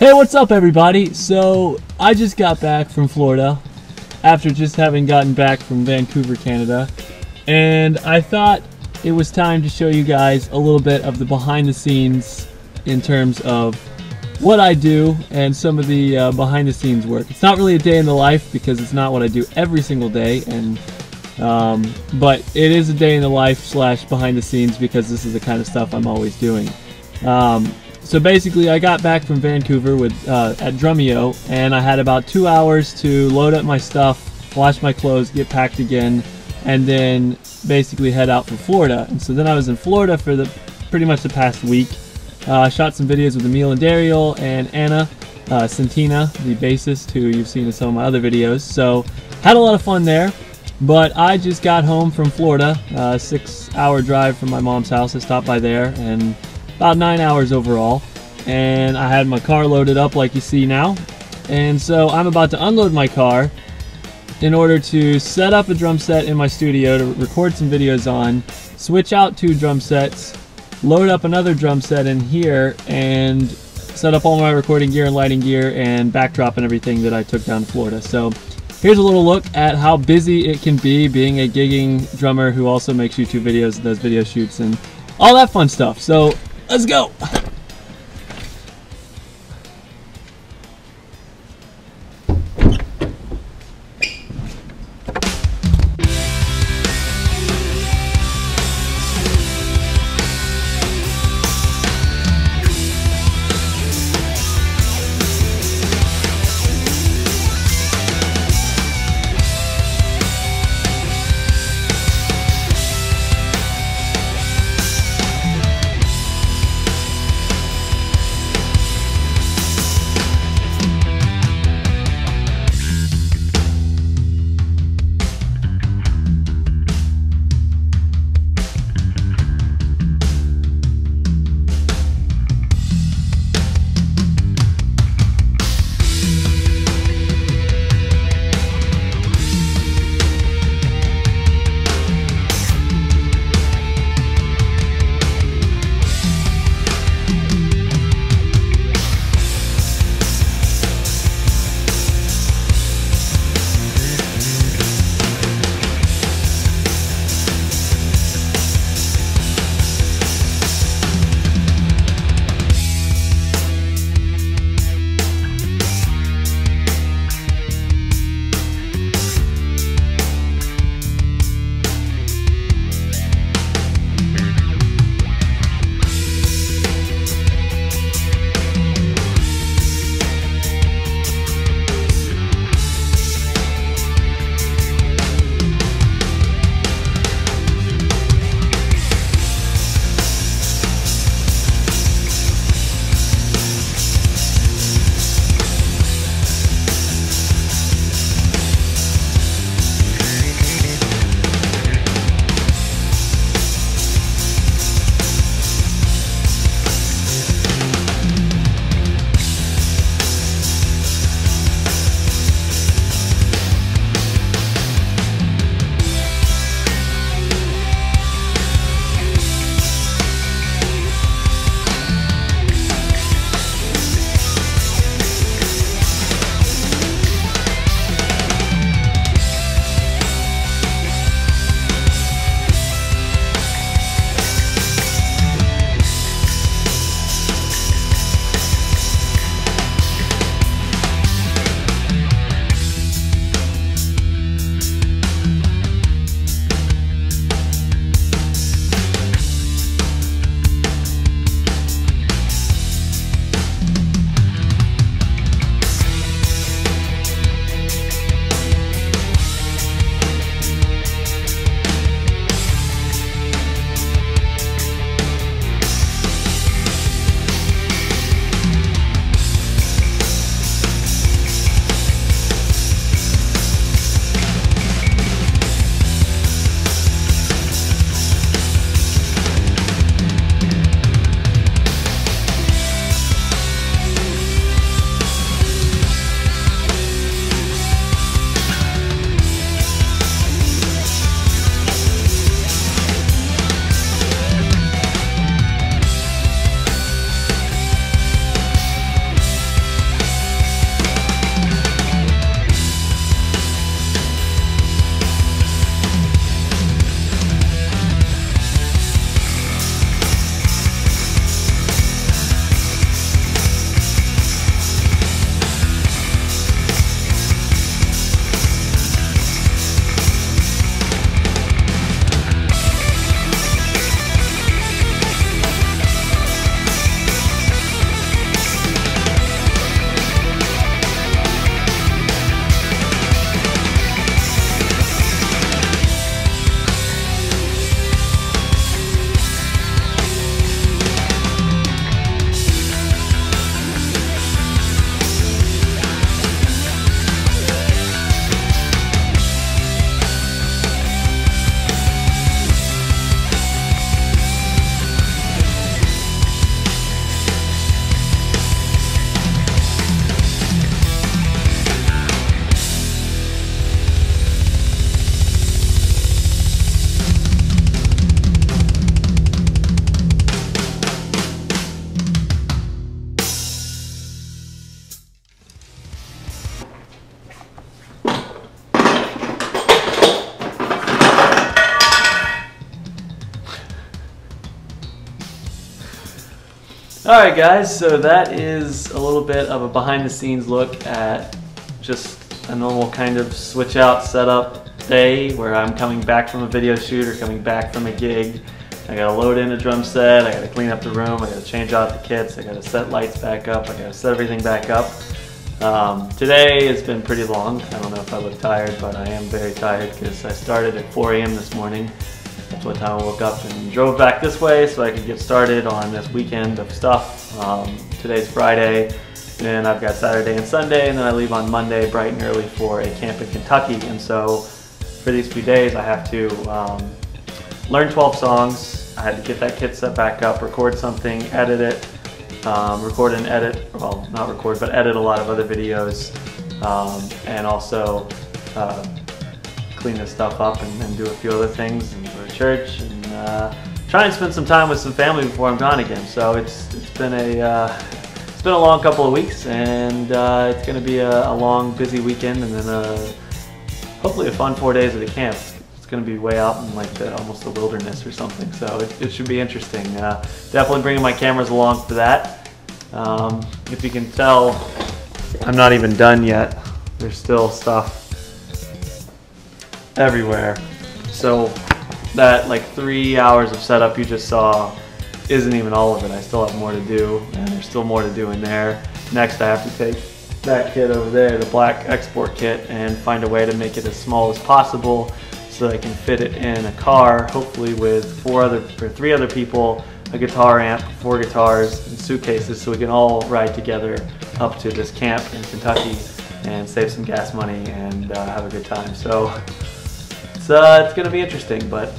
Hey, what's up, everybody? So, I just got back from Florida after just having gotten back from Vancouver, Canada, and I thought it was time to show you guys a little bit of the behind the scenes in terms of what I do and some of the uh, behind the scenes work. It's not really a day in the life because it's not what I do every single day, and um, but it is a day in the life slash behind the scenes because this is the kind of stuff I'm always doing. Um, so basically, I got back from Vancouver with uh, at Drumeo, and I had about two hours to load up my stuff, wash my clothes, get packed again, and then basically head out for Florida. And so then I was in Florida for the pretty much the past week. Uh, I shot some videos with Emil and Dariel and Anna uh, Santina, the bassist, who you've seen in some of my other videos. So had a lot of fun there. But I just got home from Florida, uh, six-hour drive from my mom's house. I stopped by there, and about nine hours overall. And I had my car loaded up like you see now. And so I'm about to unload my car in order to set up a drum set in my studio to record some videos on, switch out two drum sets, load up another drum set in here, and set up all my recording gear and lighting gear and backdrop and everything that I took down to Florida. So here's a little look at how busy it can be being a gigging drummer who also makes YouTube videos does video shoots and all that fun stuff. So let's go. Alright guys, so that is a little bit of a behind the scenes look at just a normal kind of switch out setup day where I'm coming back from a video shoot or coming back from a gig. I gotta load in a drum set, I gotta clean up the room, I gotta change out the kits, I gotta set lights back up, I gotta set everything back up. Um, today has been pretty long. I don't know if I look tired, but I am very tired because I started at 4 a.m. this morning. That's time I woke up and drove back this way so I could get started on this weekend of stuff. Um, today's Friday, and I've got Saturday and Sunday, and then I leave on Monday bright and early for a camp in Kentucky. And so for these few days, I have to um, learn 12 songs. I had to get that kit set back up, record something, edit it, um, record and edit, well, not record, but edit a lot of other videos, um, and also uh, clean this stuff up and, and, do a few other things and church and uh, try and spend some time with some family before I'm gone again. So it's it's been a uh, it's been a long couple of weeks, and uh, it's going to be a, a, long, busy weekend, and then a, uh, hopefully a fun four days at the camp. It's going to be way out in like the, almost the wilderness or something, so it, it should be interesting. Uh, definitely bringing my cameras along for that. Um, if you can tell, I'm not even done yet. There's still stuff everywhere. So that like three hours of setup you just saw isn't even all of it. I still have more to do and there's still more to do in there. Next I have to take that kit over there, the black export kit, and find a way to make it as small as possible so that I can fit it in a car, hopefully with four other or three other people, a guitar amp, four guitars, and suitcases so we can all ride together up to this camp in Kentucky and save some gas money and uh, have a good time. So it's, uh, it's gonna be interesting, but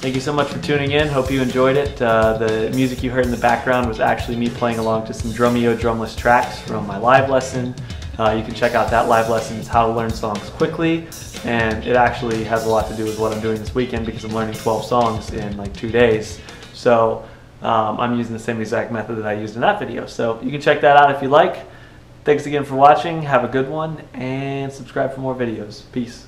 thank you so much for tuning in. Hope you enjoyed it. Uh, the music you heard in the background was actually me playing along to some Drumeo drumless tracks from my live lesson. Uh, you can check out that live lesson. It's how to learn songs quickly, and it actually has a lot to do with what I'm doing this weekend because I'm learning 12 songs in like two days. So um, I'm using the same exact method that I used in that video. So you can check that out if you like. Thanks again for watching. Have a good one, and subscribe for more videos. Peace.